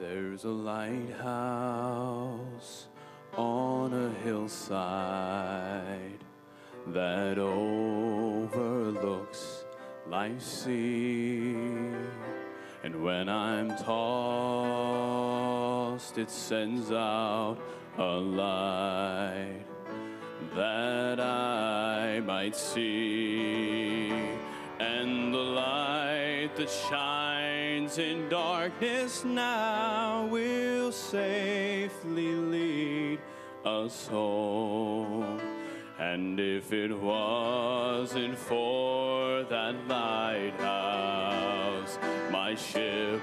There's a lighthouse on a hillside that overlooks life's sea. And when I'm tossed, it sends out a light that I might see. And the light that shines in darkness now will safely lead us home. And if it wasn't for that lighthouse, my ship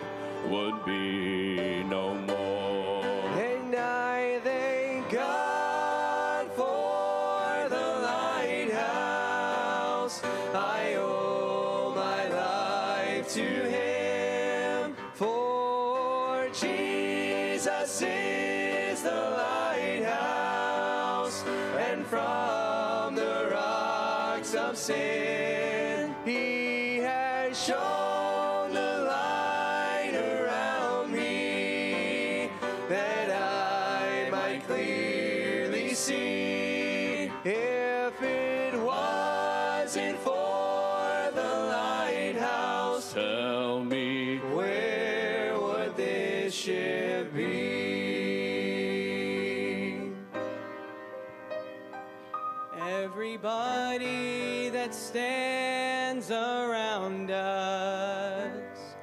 would be no more. And I thank God for the lighthouse. I owe my life to Him, Jesus is the lighthouse, and from the rocks of sin He has shown the light around me that I might clearly see. If it wasn't for the lighthouse, Everybody that stands around us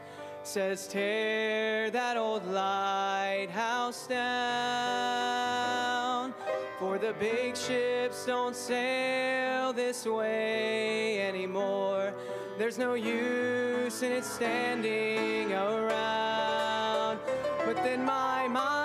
says, Tear that old lighthouse down. For the big ships don't sail this way anymore. There's no use in it standing around. But then my mind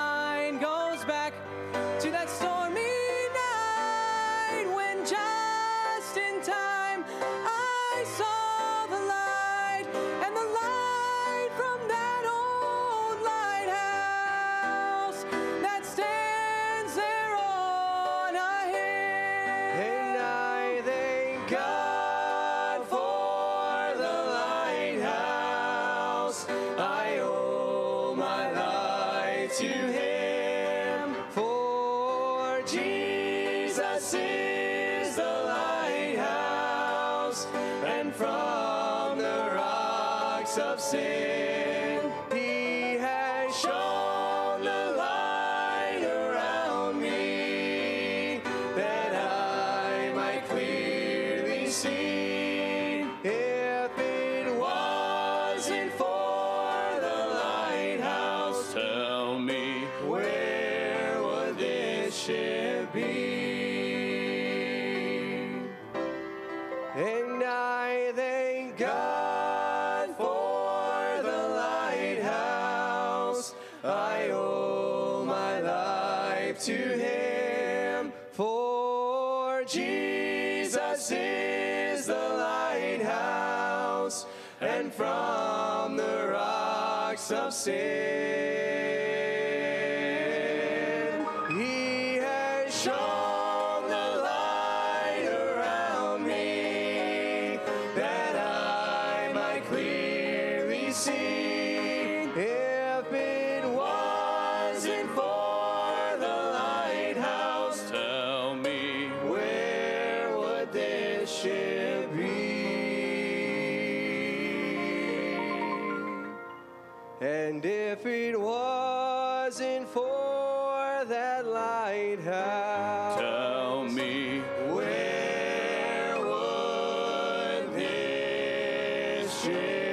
to Him, for Jesus is the lighthouse, and from the rocks of sin this ship be? And I thank God for the lighthouse. I owe my life to Him, for Jesus is the lighthouse, and from the rocks of sin And if it wasn't for that lighthouse, Tell me where would this ship